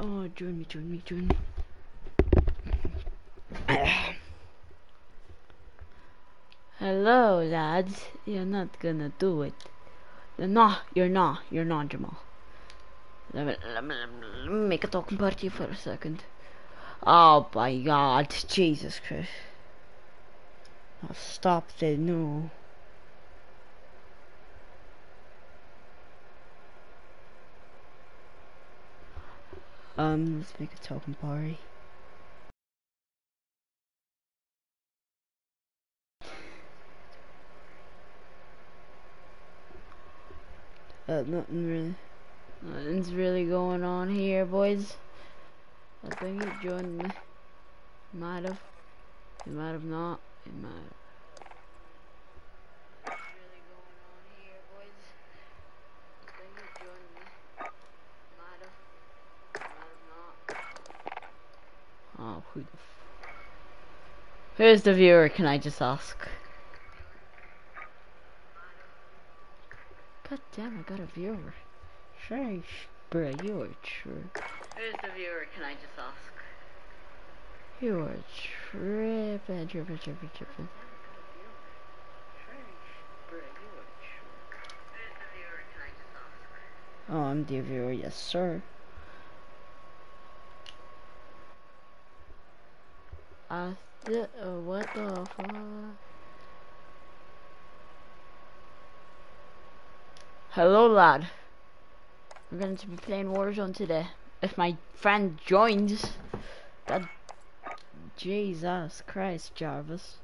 Oh, join me, join me, join me. Hello, lads. You're not gonna do it. You're not. You're not. You're not, Jamal. Let me, let me, let me make a talking party for a second. Oh my God, Jesus Christ! Oh, stop it, no. Um, let's make a token party. Uh, nothing really, nothing's really going on here, boys. I think he joined me. Might have. He might have not. He might have. Really going on here, boys. I think he joined me. Might have. Might have not. Oh, who the f Who's the viewer, can I just ask? God damn, I got a viewer. Sure, bruh, you are true. Who's the viewer, can I just ask? You are tripping, tripping, tripping, tripping. Oh, I'm the viewer, yes sir. Uh, what the fuck? Hello lad. We're going to be playing Warzone today. If my friend joins. God Jesus Christ, Jarvis.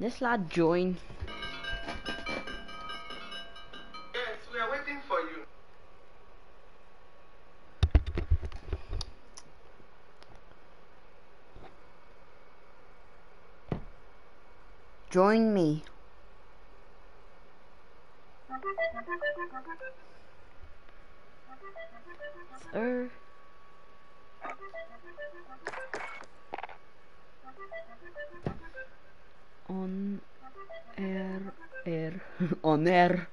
This lad join. Yes, we are waiting for you. Join me. Sir. On air, air, on air,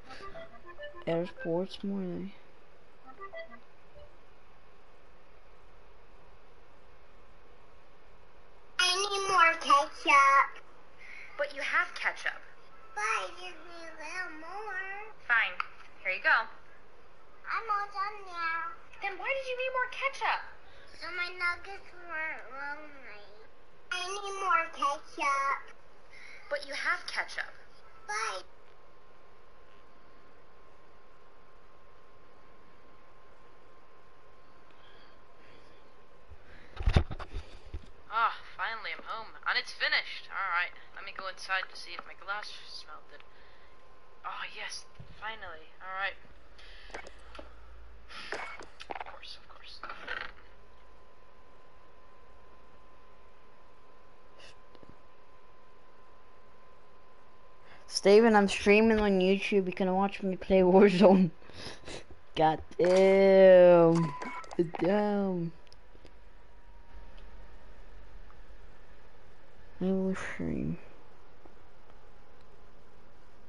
air sports morning. I need more ketchup. But you have ketchup. But I just need a little more. Fine. Here you go. I'm all done now. Then why did you need more ketchup? So my nuggets weren't lonely. I need more ketchup. But you have ketchup. But Ah, finally I'm home. And it's finished. Alright, let me go inside to see if my glass melted. Oh, yes, finally. Alright. Of course, of course. Steven, I'm streaming on YouTube. You can watch me play Warzone. God damn. Damn. I will stream.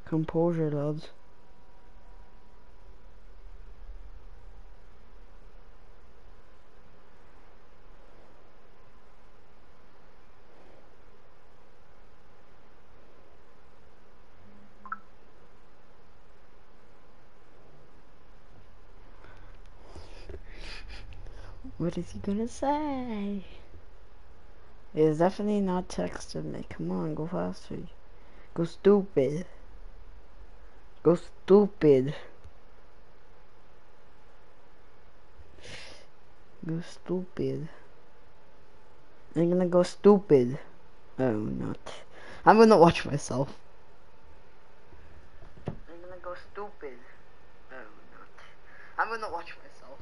Composure, lads. What is he gonna say? He's definitely not texting me. Come on, go faster. Go stupid. Go stupid. Go stupid. I'm gonna go stupid. Oh, not. I'm gonna watch myself. I'm gonna go stupid. Oh, not. I'm gonna watch myself.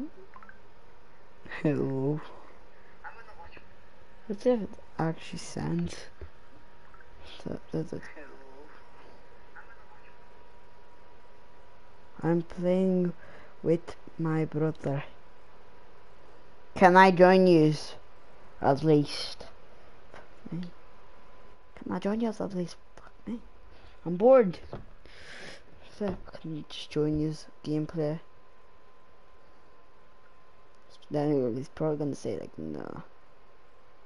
Hello. What's if it actually it? I'm playing with my brother. Can I join you? At least. Can I join you at least? I'm bored. So, can you just join you gameplay? Then he's probably gonna say like no.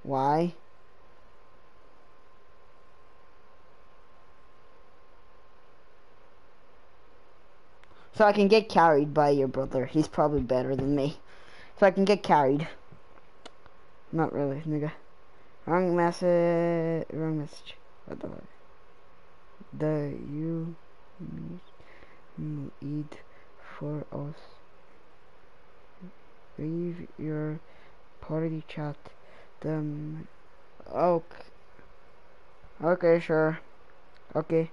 Why? So I can get carried by your brother. He's probably better than me. So I can get carried. Not really, nigga. Wrong message. Wrong message. What the fuck? The you need for us. Leave your party chat. Them. Okay. Okay, sure. Okay.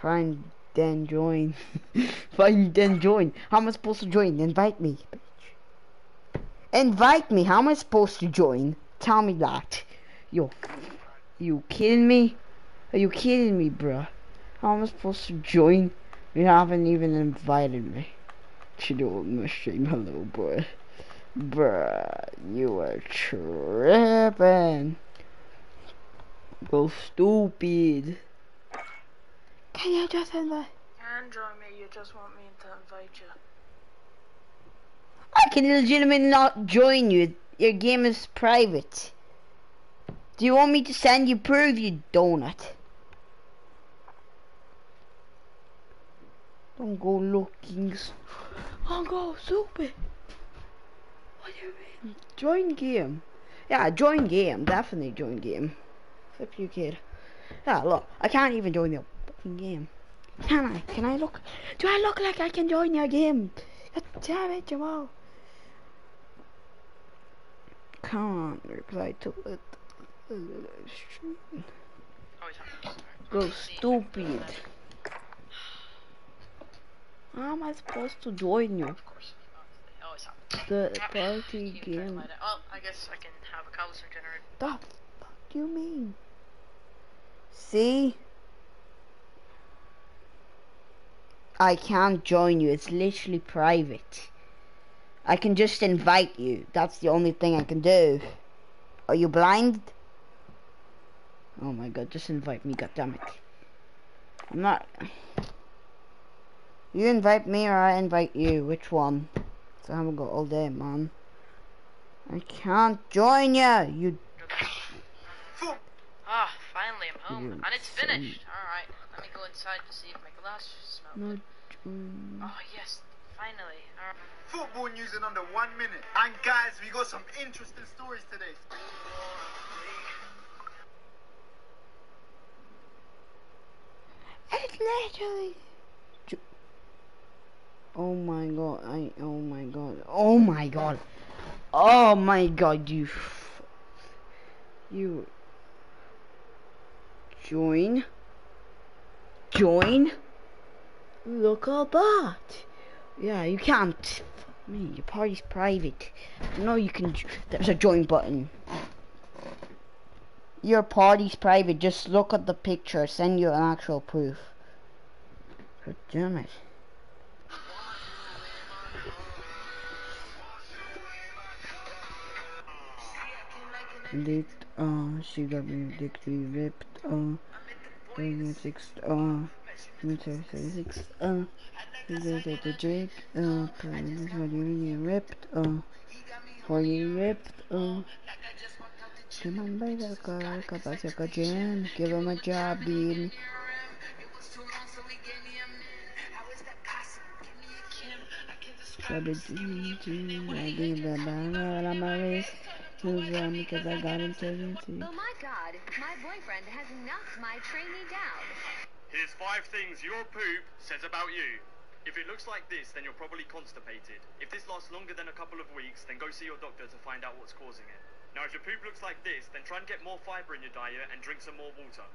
Fine, then join. Fine, then join. How am I supposed to join? Invite me, bitch. Invite me. How am I supposed to join? Tell me that. Yo, you kidding me? Are you kidding me, bruh? How am I supposed to join? You haven't even invited me. to do the stream? Hello, boy. Bruh, you are tripping. Go stupid. Can you just invite? Can join me, you just want me to invite you. I can legitimately not join you. Your game is private. Do you want me to send you proof, you donut? Don't go looking. s- Don't go stupid. What do you mean? Join game. Yeah, join game. Definitely join game. Flip you kid. Yeah, look. I can't even join your fucking game. Can I? Can I look? Do I look like I can join your game? God damn it, Jamal. Come on, reply to it. Go stupid. How am I supposed to join you? Of course. Oh, he's happy. The Ah, party you game. Oh, I guess I can have a cobblestone generator. The fuck do you mean? See? I can't join you. It's literally private. I can just invite you. That's the only thing I can do. Are you blind? Oh my god, just invite me, goddammit. I'm not. You invite me or I invite you? Which one? So I haven't got all day, man. I can't join you. You Ah, finally I'm home. You and it's finished. Alright, let me go inside to see if my glass smells not good. Oh, yes, finally. Alright. Football news in under one minute. And guys, we got some interesting stories today. It's literally. Oh my god! I. Oh my god! Oh my god! Oh my god! You. You. Join. Join. Look at that. Yeah, you can't. Me, your party's private. No, you can. There's a join button. Your party's private. Just look at the picture. Send you an actual proof. God damn it. Lit, uh, she got me ridiculously ripped, uh, six, uh, six, uh, it the Drake, uh, this one really ripped, uh, for you ripped, uh, come on, baby, car, capaz que jam, give him a job, baby. Trouble G, I give the barrel on my wrist, moves on because I got integrity. Oh my god, my boyfriend has knocked my trainee down. Here's five things your poop says about you. If it looks like this, then you're probably constipated. If this lasts longer than a couple of weeks, then go see your doctor to find out what's causing it. Now, if your poop looks like this, then try and get more fiber in your diet and drink some more water.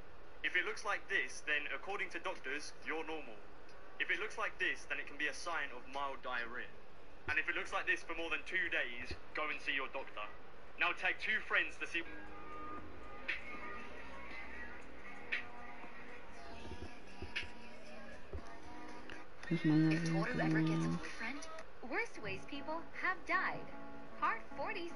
If it looks like this, then according to doctors, you're normal. If it looks like this, then it can be a sign of mild diarrhea. And if it looks like this for more than two days, go and see your doctor. Now take two friends to see. Who's my Whoever gets a name? boyfriend, worst ways people have died. Part 47.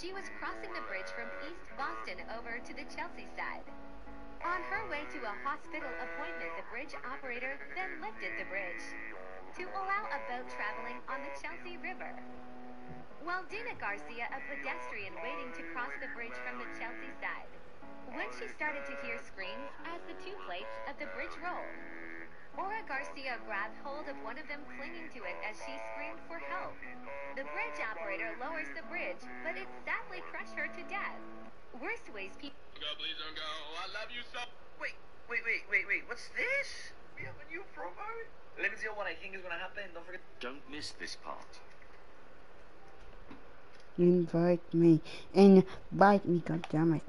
She was crossing the bridge from East Boston over to the Chelsea side. On her way to a hospital appointment, the bridge operator then lifted the bridge to allow a boat traveling on the Chelsea River. While Dina Garcia, a pedestrian waiting to cross the bridge from the Chelsea side, when she started to hear screams as the two plates of the bridge rolled. Aura Garcia grabbed hold of one of them clinging to it as she screamed for help. The bridge operator lowers the bridge, but it sadly crushed her to death. Worst ways people Go, please don't go. Oh, I love you so. Wait, wait, wait, wait, wait. What's this? We have a new promo. Let me tell you what I think is gonna happen. Don't forget. Don't miss this part. Invite me. Invite me, God damn it.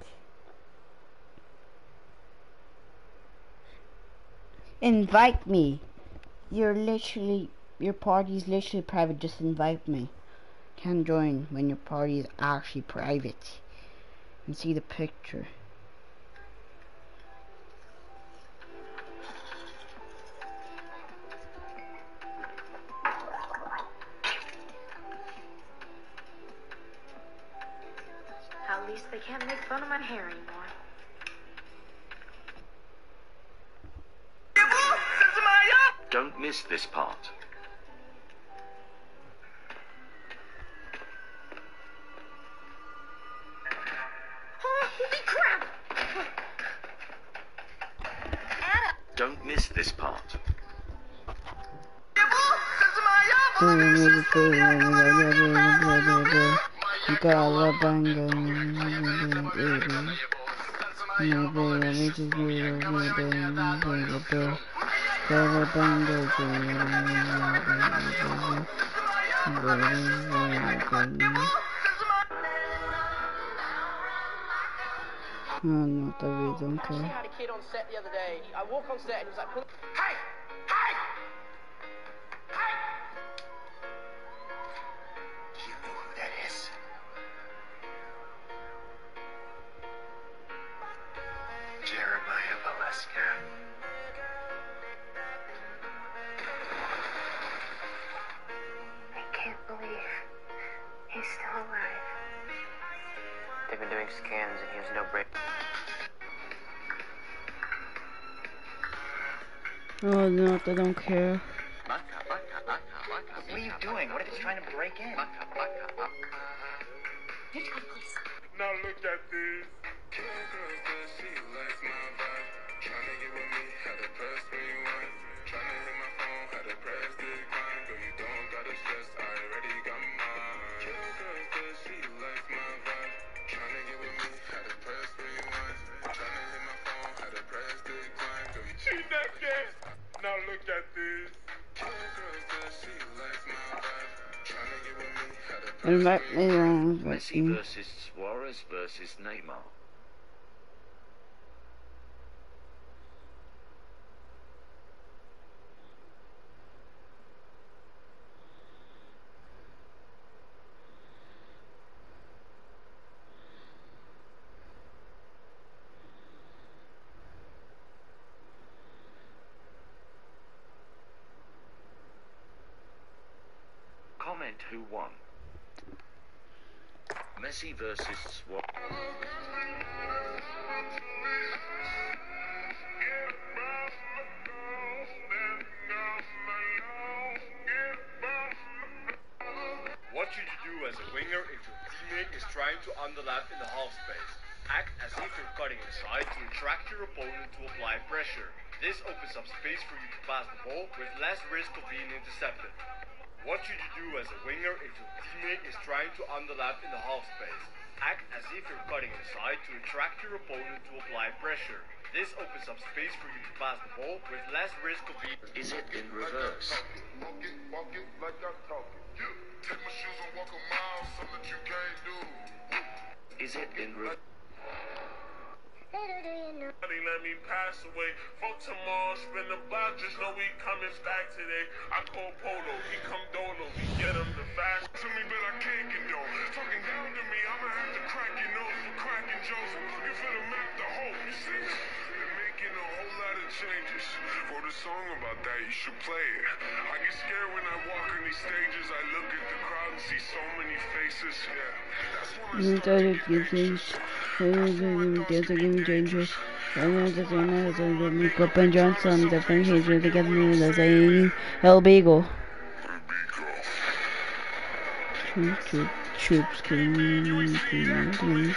Invite me. You're literally, your party's literally private. Just invite me. Can't join when your party is actually private. And see the picture. Least they can't make fun of my hair anymore. Don't miss this part. Oh, holy crap! Anna! Don't miss this part. Oh no, the rhythm actually okay. had a kid on set the other day. I walk on set and he was like! Hey! Hey! Oh no, they don't care. What are you doing? What if it's trying to break in? Now look at this. Invite me around, Messi me. versus Suarez versus Neymar. Who won. Messi versus Suarez. What should you do as a winger if your teammate is trying to underlap in the half space? Act as if you're cutting inside to attract your opponent to apply pressure. This opens up space for you to pass the ball with less risk of being intercepted. What should you do as a winger if your teammate is trying to underlap in the half space? Act as if you're cutting inside to attract your opponent to apply pressure. This opens up space for you to pass the ball with less risk of being Is it in reverse? Is it in reverse? Let me pass away. Fuck tomorrow, spin the block, just know we coming back today. I call Polo, he come dolo, we get him the fast. To me, but I can't condone. Talking down to me, I'ma have to crack your nose for cracking jokes. Changes. Wrote a song about that, you should play it. I get scared when I walk on these stages. I look at the crowd and see so many faces. Yeah, that's when I start to get give me, anxious. you gotta give me dangerous. Nick up and Johnson, different heads with together in the same El Beagle. Troop, troop, troops coming.